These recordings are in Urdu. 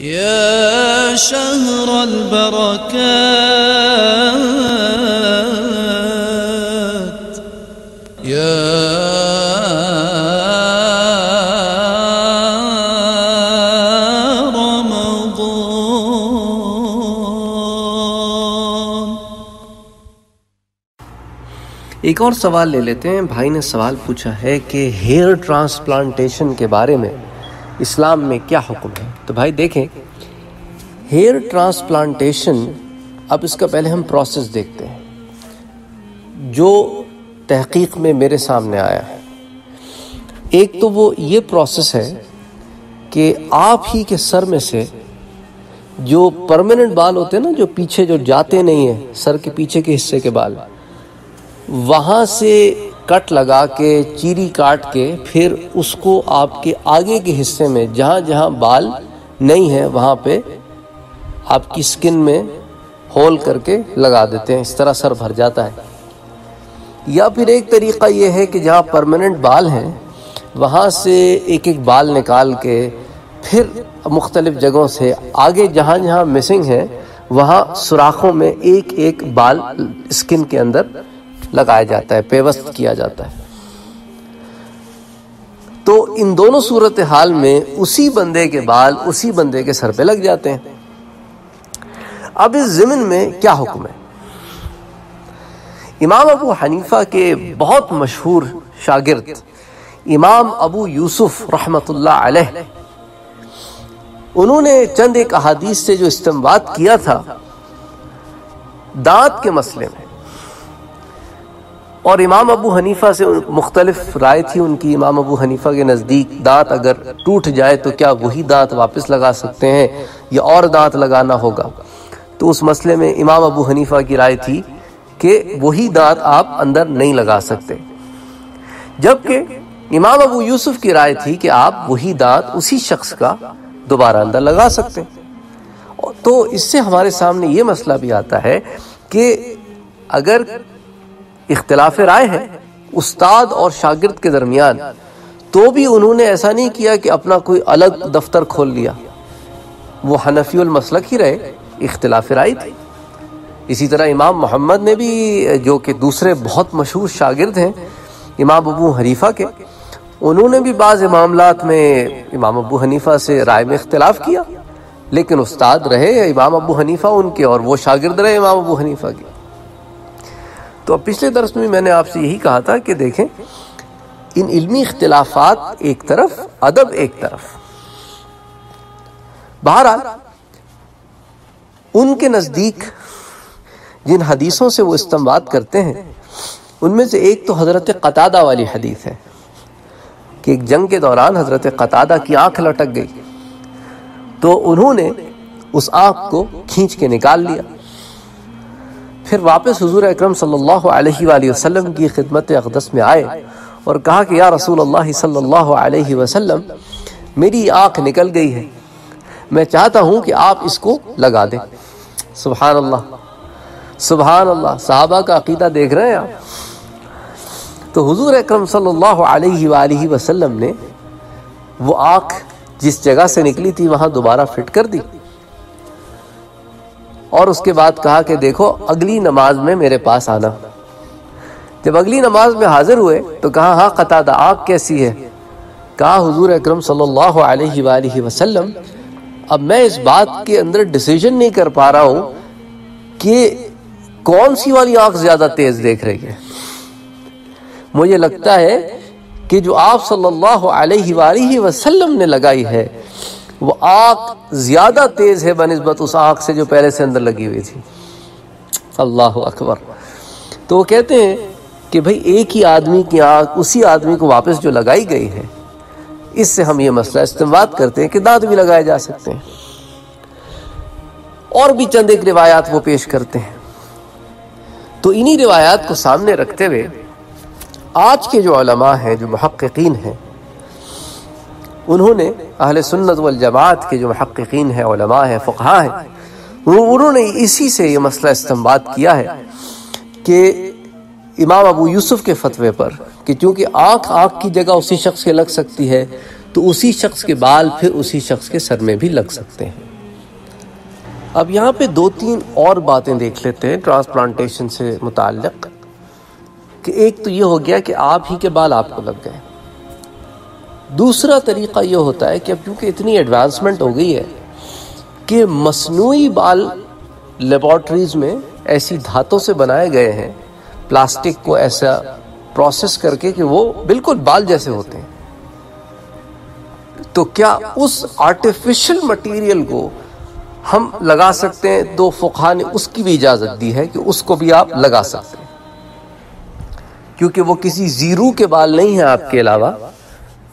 يا شهر البركات. يا رمضان. ایک اور سوال لے لیتے ہیں۔ بھائی نے سوال پوچھا ہے کہ ہیئر ٹرانسپلانٹیشن کے بارے میں اسلام میں کیا حکم ہے؟ تو بھائی دیکھیں، ہیئر ٹرانسپلانٹیشن اب اس کا پہلے ہم پروسیس دیکھتے ہیں۔ جو تحقیق میں میرے سامنے آیا ہے، ایک تو وہ یہ پروسیس ہے کہ آپ ہی کے سر میں سے جو پرماننٹ بال ہوتے ہیں نا، جو پیچھے جو جاتے نہیں ہیں، سر کے پیچھے کے حصے کے بال، وہاں سے کٹ لگا کے چیری کاٹ کے پھر اس کو آپ کے آگے کے حصے میں، جہاں جہاں بال نہیں ہیں وہاں پہ آپ کی سکن میں ہول کر کے لگا دیتے ہیں۔ اس طرح سر بھر جاتا ہے۔ یا پھر ایک طریقہ یہ ہے کہ جہاں پرماننٹ بال ہیں، وہاں سے ایک ایک بال نکال کے پھر مختلف جگہوں سے آگے جہاں جہاں مسنگ ہیں وہاں سوراخوں میں ایک ایک بال سکن کے اندر لگایا جاتا ہے، پیوست کیا جاتا ہے۔ تو ان دونوں صورتحال میں اسی بندے کے بال اسی بندے کے سر پہ لگ جاتے ہیں۔ اب اس ضمن میں کیا حکم ہے؟ امام ابو حنیفہ کے بہت مشہور شاگرد امام ابو یوسف رحمت اللہ علیہ، انہوں نے چند ایک احادیث سے جو استمباد کیا تھا، دانت کے مسئلے میں۔ اور امام ابو حنیفہ سے مختلف رائے تھی ان کی، امام ابو حنیفہ کے نزدیک دانت اگر ٹوٹ جائے تو کیا وہی دانت واپس لگا سکتے ہیں یا اور دانت لگانا ہوگا؟ تو اس مسئلے میں امام ابو حنیفہ کی رائے تھی کہ وہی دانت آپ اندر نہیں لگا سکتے۔ جبکہ امام ابو یوسف کی رائے تھی کہ آپ وہی دانت اسی شخص کا دوبارہ اندر لگا سکتے ہیں۔ تو اس سے ہمارے سامنے یہ مسئلہ بھی آتا ہے کہ اگر اختلاف رائے ہے، استاد اور شاگرد کے درمیان۔ تو بھی انہوں نے ایسا نہیں کیا کہ اپنا کوئی الگ دفتر کھول لیا۔ وہ حنفی المسلک ہی رہے، اختلاف رائے تھی۔ اسی طرح امام محمد نے بھی، جو کہ دوسرے بہت مشہور شاگرد ہیں، امام ابو حنیفہ کے، انہوں نے بھی بعض معاملات میں امام ابو حنیفہ سے رائے میں اختلاف کیا۔ لیکن استاد رہے، امام ابو حنیفہ ان کے اور وہ شاگرد رہے، امام ابو حنیفہ کے۔ تو اب پچھلے درس میں میں نے آپ سے یہی کہا تھا کہ دیکھیں، ان علمی اختلافات ایک طرف، ادب ایک طرف۔ بہرحال، ان کے نزدیک جن حدیثوں سے وہ استمباد کرتے ہیں، ان میں سے ایک تو حضرت قطادہ والی حدیث ہے کہ ایک جنگ کے دوران حضرت قطادہ کی آنکھ لٹک گئی۔ تو انہوں نے اس آنکھ کو کھینچ کے نکال لیا۔ پھر واپس حضور اکرم صلی اللہ علیہ وآلہ وسلم کی خدمت اقدس میں آئے اور کہا کہ یا رسول اللہ صلی اللہ علیہ وسلم، میری آنکھ نکل گئی ہے۔ میں چاہتا ہوں کہ آپ اس کو لگا دیں۔ سبحان اللہ سبحان اللہ صحابہ کا عقیدہ دیکھ رہے ہیں آپ۔ تو حضور اکرم صلی اللہ علیہ وآلہ وسلم نے وہ آنکھ جس جگہ سے نکلی تھی، وہاں دوبارہ فٹ کر دی۔ اور اس کے بعد کہا کہ دیکھو، اگلی نماز میں میرے پاس آنا۔ جب اگلی نماز میں حاضر ہوئے تو کہا ہاں قطادہ آنکھ کیسی ہے کہا، حضور اکرم صلی اللہ علیہ وآلہ وسلم، اب میں اس بات کے اندر ڈیسیجن نہیں کر پا رہا ہوں کہ کون سی والی آنکھ زیادہ تیز دیکھ رہی ہے۔ مجھے لگتا ہے کہ جو آپ صلی اللہ علیہ وآلہ وسلم نے لگائی ہے وہ آنکھ زیادہ تیز ہے بنسبت اس آنکھ سے جو پہلے سے اندر لگی ہوئی تھی۔ اللہ اکبر۔ تو وہ کہتے ہیں کہ بھئی ایک ہی آدمی کی آنکھ اسی آدمی کو واپس جو لگائی گئی ہے، اس سے ہم یہ مسئلہ استعمال کرتے ہیں کہ دانت بھی لگائے جا سکتے ہیں۔ اور بھی چند ایک روایات وہ پیش کرتے ہیں۔ تو انہی روایات کو سامنے رکھتے ہوئے آج کے جو علماء ہیں، جو محققین ہیں انہوں نے اہل سنت والجماعت کے جو محققین ہیں، علماء ہیں فقہاء ہیں انہوں نے اسی سے یہ مسئلہ استنباط کیا ہے کہ امام ابو یوسف کے فتوے پر کہ چونکہ آنکھ آنکھ کی جگہ اسی شخص کے لگ سکتی ہے، تو اسی شخص کے بال پھر اسی شخص کے سر میں بھی لگ سکتے ہیں۔ اب یہاں پہ دو تین اور باتیں دیکھ لیتے ہیں، ٹرانسپلانٹیشن سے متعلق کہ ایک تو یہ ہو گیا کہ آپ ہی کے بال آپ کو لگ گئے۔ دوسرا طریقہ یہ ہوتا ہے کہ اب کیونکہ اتنی ایڈوانسمنٹ ہو گئی ہے کہ مصنوعی بال لیبارٹریز میں ایسی دھاتوں سے بنائے گئے ہیں پلاسٹک کو ایسا پروسیس کر کے کہ وہ بالکل بال جیسے ہوتے ہیں۔ تو کیا اس آرٹیفیشل مٹیریل کو ہم لگا سکتے ہیں؟ تو فقہ نے اس کی بھی اجازت دی ہے کہ اس کو بھی آپ لگا سکتے ہیں۔ کیونکہ وہ کسی زیرو کے بال نہیں ہیں آپ کے علاوہ۔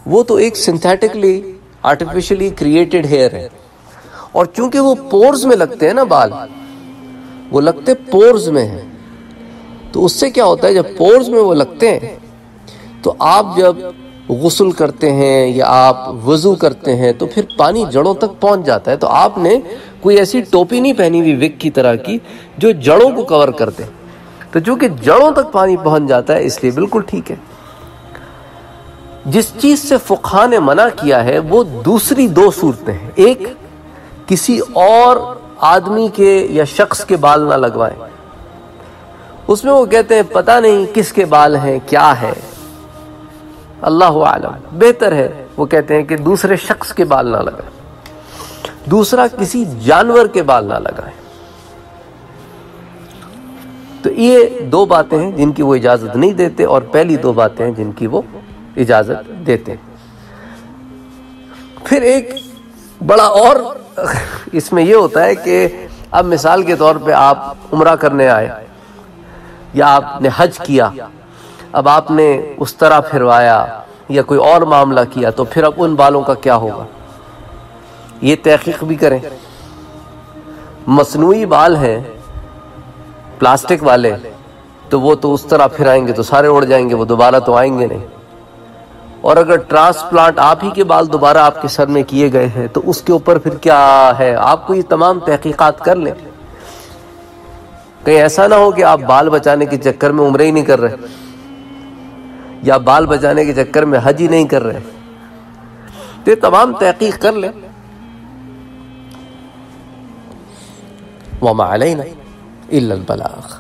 وہ تو ایک سنتھیٹکلی آرٹیفیشلی کریٹڈ ہیئر ہے۔ اور چونکہ وہ پورز میں لگتے ہیں نا بال، وہ لگتے پورز میں ہیں۔ تو اس سے کیا ہوتا ہے، جب پورز میں وہ لگتے ہیں، تو آپ جب غسل کرتے ہیں یا آپ وضو کرتے ہیں، تو پھر پانی جڑوں تک پہنچ جاتا ہے۔ تو آپ نے کوئی ایسی ٹوپی نہیں پہنی ہوئی وک کی طرح کی جو جڑوں کو کور کر دے تو چونکہ جڑوں تک پانی پہنچ جاتا ہے، اس لیے بالکل ٹھیک ہے۔ جس چیز سے فقہ نے منع کیا ہے، وہ دوسری دو صورتیں ہیں۔ ایک، کسی اور آدمی کے یا شخص کے بال نہ لگوائیں۔ اس میں وہ کہتے ہیں، پتہ نہیں کس کے بال ہیں، کیا ہے۔ اللہ عالم بہتر ہے، وہ کہتے ہیں کہ دوسرے شخص کے بال نہ لگائیں۔ دوسرا، کسی جانور کے بال نہ لگائیں۔ تو یہ دو باتیں ہیں جن کی وہ اجازت نہیں دیتے، اور پہلی دو باتیں ہیں جن کی وہ اجازت دیتے۔ پھر ایک بڑا اور اس میں یہ ہوتا ہے کہ اب مثال کے طور پہ آپ عمرہ کرنے آئے یا آپ نے حج کیا، اب آپ نے اس طرح پھروایا یا کوئی اور معاملہ کیا، تو پھر اب ان بالوں کا کیا ہوگا؟ یہ تحقیق بھی کریں۔ مصنوعی بال ہیں، پلاسٹک والے، تو وہ تو اس طرح پھرائیں گے تو سارے اڑ جائیں گے، وہ دوبارہ تو آئیں گے نہیں۔ اور اگر ٹرانسپلانٹ آپ ہی کے بال دوبارہ آپ کے سر میں کیے گئے ہیں، تو اس کے اوپر پھر کیا ہے؟ آپ کو یہ تمام تحقیقات کر لیں۔ کہیں ایسا نہ ہو کہ آپ بال بچانے کے چکر میں عمرے ہی نہیں کر رہے، یا بال بچانے کے چکر میں حج ہی نہیں کر رہے۔ تو یہ تمام تحقیق کر لیں۔ وما علینا الا البلاغ۔